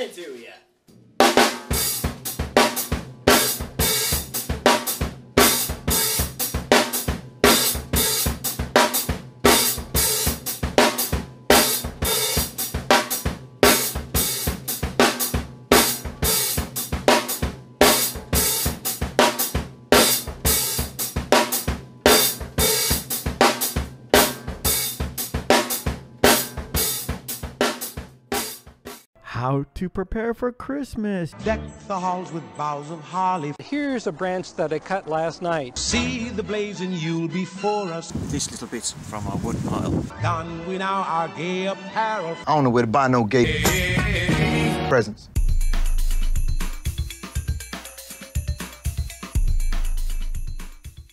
it to you. How to prepare for Christmas. Deck the halls with boughs of holly. Here's a branch that I cut last night. See the blazing Yule before us. This little bit from our wood pile. Don we now our gay apparel. I don't know where to buy no gay presents.